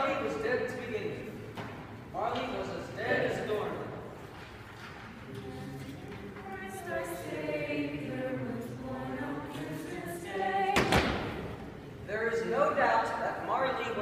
Marley was dead to begin with. Marley was as dead as Thorn. There is no doubt that Marley